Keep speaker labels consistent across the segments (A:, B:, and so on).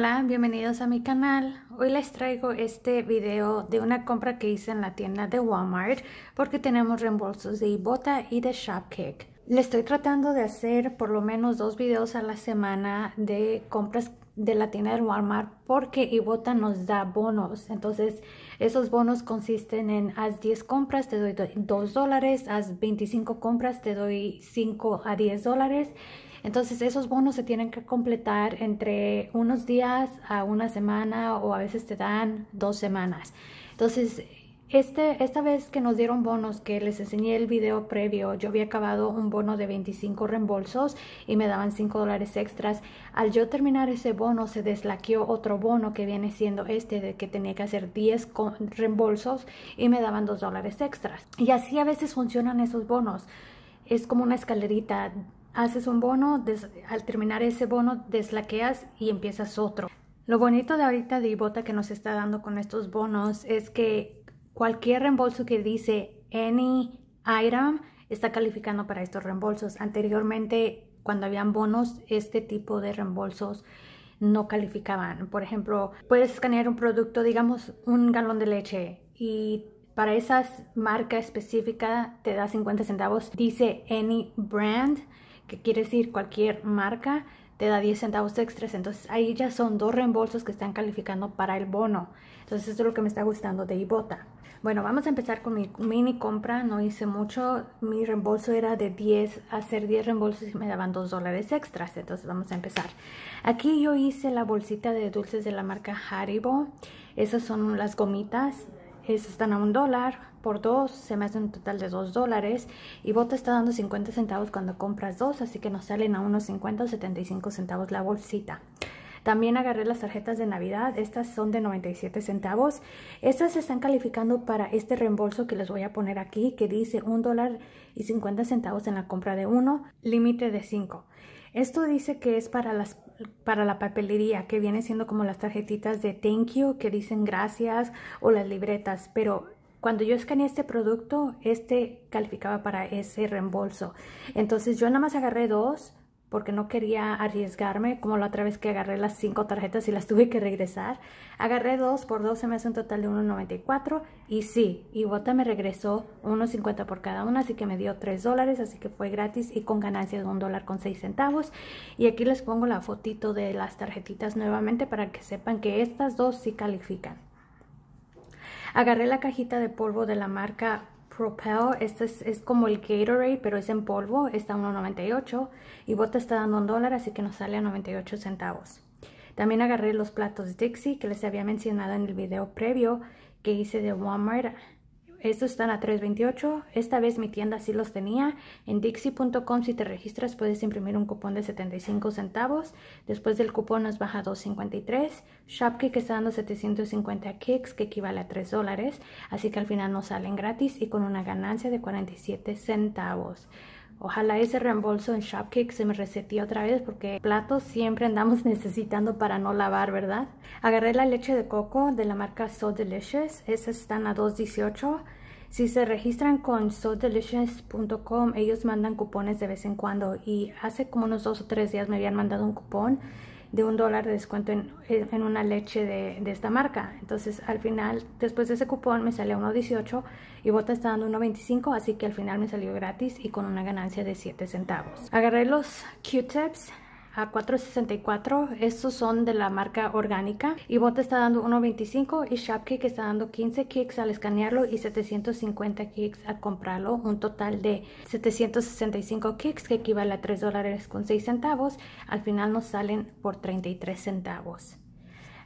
A: Hola, bienvenidos a mi canal. Hoy les traigo este video de una compra que hice en la tienda de Walmart porque tenemos reembolsos de Ibota y de Shopkick. Le estoy tratando de hacer por lo menos dos videos a la semana de compras de la tienda Walmart porque Ibota nos da bonos. Entonces, esos bonos consisten en haz 10 compras, te doy 2 dólares, haz 25 compras, te doy 5 a 10 dólares entonces esos bonos se tienen que completar entre unos días a una semana o a veces te dan dos semanas. Entonces este, esta vez que nos dieron bonos, que les enseñé el video previo, yo había acabado un bono de 25 reembolsos y me daban 5 dólares extras. Al yo terminar ese bono, se deslaqueó otro bono que viene siendo este, de que tenía que hacer 10 reembolsos y me daban 2 dólares extras. Y así a veces funcionan esos bonos. Es como una escalerita haces un bono, al terminar ese bono deslaqueas y empiezas otro. Lo bonito de ahorita de Ibota que nos está dando con estos bonos es que cualquier reembolso que dice any item está calificando para estos reembolsos. Anteriormente, cuando habían bonos, este tipo de reembolsos no calificaban. Por ejemplo, puedes escanear un producto, digamos un galón de leche y para esa marca específica te da 50 centavos. Dice any brand que quiere decir cualquier marca, te da 10 centavos extras. Entonces ahí ya son dos reembolsos que están calificando para el bono. Entonces eso es lo que me está gustando de Ibota. Bueno, vamos a empezar con mi mini compra. No hice mucho. Mi reembolso era de 10, hacer 10 reembolsos y me daban 2 dólares extras. Entonces vamos a empezar. Aquí yo hice la bolsita de dulces de la marca Haribo. Esas son las gomitas están a un dólar por dos, se me hace un total de dos dólares y Bota está dando 50 centavos cuando compras dos, así que nos salen a unos 50 o 75 centavos la bolsita. También agarré las tarjetas de Navidad, estas son de 97 centavos. Estas se están calificando para este reembolso que les voy a poner aquí, que dice un dólar y 50 centavos en la compra de uno, límite de 5. Esto dice que es para, las, para la papelería, que viene siendo como las tarjetitas de thank you, que dicen gracias, o las libretas, pero cuando yo escaneé este producto, este calificaba para ese reembolso. Entonces yo nada más agarré dos porque no quería arriesgarme, como la otra vez que agarré las cinco tarjetas y las tuve que regresar. Agarré dos, por dos se me hace un total de 1.94 y sí, Ibota me regresó 1.50 por cada una, así que me dio 3 dólares, así que fue gratis y con ganancia de un dólar con 6 centavos. Y aquí les pongo la fotito de las tarjetitas nuevamente para que sepan que estas dos sí califican. Agarré la cajita de polvo de la marca Propel, este es, como el Gatorade, pero es en polvo, está a 1.98 y Bota está dando un dólar, así que nos sale a 98 centavos. También agarré los platos Dixie que les había mencionado en el video previo que hice de Walmart estos están a $3.28. Esta vez mi tienda sí los tenía. En Dixie.com si te registras puedes imprimir un cupón de 75 centavos. Después del cupón nos baja $2.53. Shopkick está dando 750 kicks que equivale a 3 dólares. Así que al final nos salen gratis y con una ganancia de 47 centavos. Ojalá ese reembolso en Shopkick se me resetee otra vez porque platos siempre andamos necesitando para no lavar, ¿verdad? Agarré la leche de coco de la marca So Delicious. Esas están a 2.18. Si se registran con sodelicious.com, ellos mandan cupones de vez en cuando y hace como unos dos o tres días me habían mandado un cupón de un dólar de descuento en, en una leche de, de, esta marca. Entonces al final, después de ese cupón me salió 1.18 y Bota está dando 1.25, así que al final me salió gratis y con una ganancia de 7 centavos. Agarré los Q-Tips a 4.64. Estos son de la marca orgánica. Y Bota está dando 1.25 y Shopkick está dando 15 kicks al escanearlo y 750 kicks al comprarlo. Un total de 765 kicks que equivale a 3 dólares con 6 centavos. Al final nos salen por 33 centavos.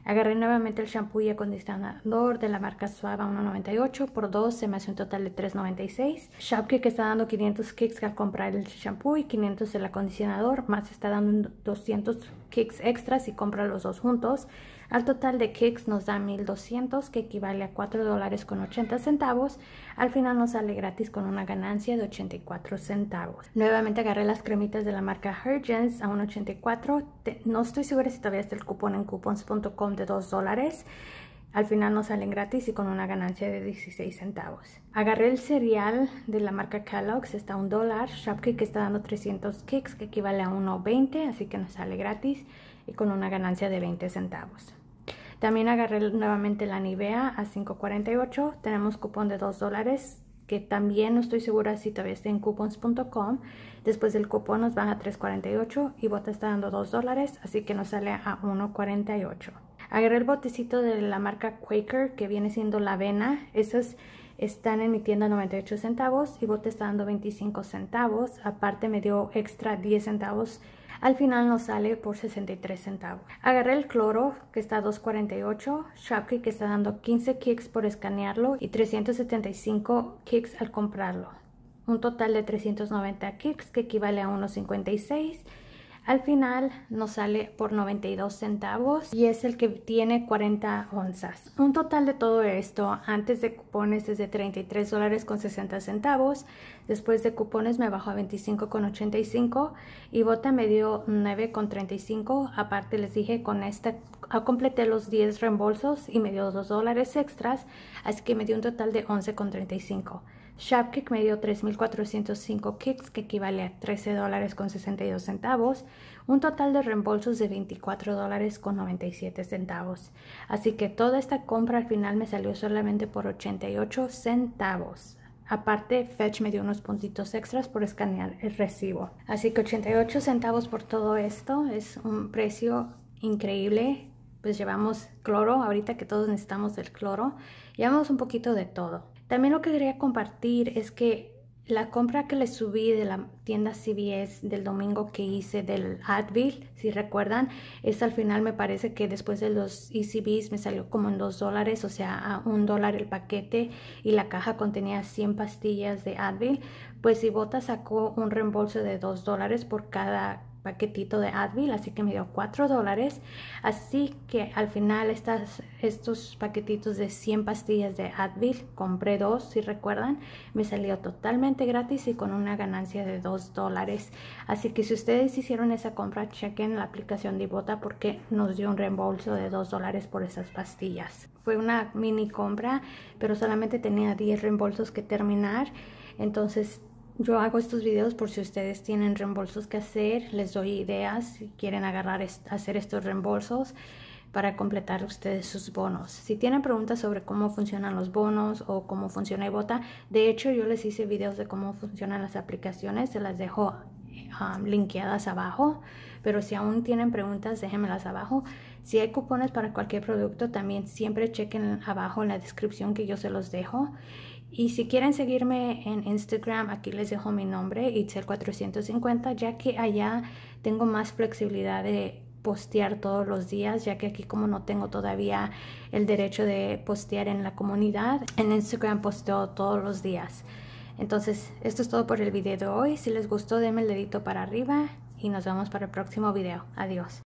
A: Agarré nuevamente el shampoo y acondicionador de la marca Suave a 1.98 por 2 se me hace un total de 3.96. Shopkick está dando 500 kicks al comprar el shampoo y 500 el acondicionador, más está dando 200 kicks extras y compra los dos juntos. Al total de kicks nos da 1200 que equivale a 4 dólares con 80 centavos. Al final nos sale gratis con una ganancia de 84 centavos. Nuevamente agarré las cremitas de la marca Hergens a 1.84. No estoy segura si todavía está el cupón en coupons.com de 2 dólares. Al final nos salen gratis y con una ganancia de 16 centavos. Agarré el cereal de la marca Kellogg's, está a un dólar. Shopkick está dando 300 kicks, que equivale a 1.20, así que nos sale gratis y con una ganancia de 20 centavos. También agarré nuevamente la Nivea a 5.48. Tenemos cupón de 2 dólares que también no estoy segura si todavía está en coupons.com. Después del cupón nos van a 3.48 y Bota está dando 2 dólares, así que nos sale a 1.48. Agarré el botecito de la marca Quaker que viene siendo la avena. Esos están en mi tienda 98 centavos y Bota está dando 25 centavos. Aparte me dio extra 10 centavos al final nos sale por 63 centavos. Agarré el cloro que está a 2.48, Shopkey que está dando 15 kicks por escanearlo y 375 kicks al comprarlo. Un total de 390 kicks que equivale a 1.56 al final nos sale por 92 centavos y es el que tiene 40 onzas. Un total de todo esto antes de cupones es de 33 dólares con 60 centavos. Después de cupones me bajó a 25 con 85 y Bota me dio 9 con 35. Aparte les dije con esta completé los 10 reembolsos y me dio 2 dólares extras. Así que me dio un total de 11 con 35. Shopkick me dio 3.405 kicks, que equivale a 13 dólares con 62 centavos, un total de reembolsos de 24 dólares con 97 centavos. Así que toda esta compra al final me salió solamente por 88 centavos. Aparte, Fetch me dio unos puntitos extras por escanear el recibo. Así que 88 centavos por todo esto es un precio increíble. Pues llevamos cloro, ahorita que todos necesitamos del cloro, llevamos un poquito de todo. También lo que quería compartir es que la compra que les subí de la tienda CVS del domingo que hice del Advil, si recuerdan, es al final me parece que después de los ECBs me salió como en dos dólares, o sea, a un dólar el paquete y la caja contenía 100 pastillas de Advil. Pues Ibota sacó un reembolso de dos dólares por cada paquetito de Advil, así que me dio 4 dólares. Así que al final estas, estos paquetitos de 100 pastillas de Advil, compré dos, si recuerdan, me salió totalmente gratis y con una ganancia de 2 dólares. Así que si ustedes hicieron esa compra, chequen la aplicación de porque nos dio un reembolso de 2 dólares por esas pastillas. Fue una mini compra, pero solamente tenía 10 reembolsos que terminar. Entonces yo hago estos videos por si ustedes tienen reembolsos que hacer, les doy ideas si quieren agarrar hacer estos reembolsos para completar ustedes sus bonos. Si tienen preguntas sobre cómo funcionan los bonos o cómo funciona Ibota, de hecho yo les hice videos de cómo funcionan las aplicaciones, se las dejo um, linkeadas abajo, pero si aún tienen preguntas déjenmelas abajo. Si hay cupones para cualquier producto también siempre chequen abajo en la descripción que yo se los dejo. Y si quieren seguirme en Instagram, aquí les dejo mi nombre, Itzel450, ya que allá tengo más flexibilidad de postear todos los días, ya que aquí como no tengo todavía el derecho de postear en la comunidad, en Instagram posteo todos los días. Entonces, esto es todo por el video de hoy. Si les gustó, denme el dedito para arriba y nos vemos para el próximo video. Adiós.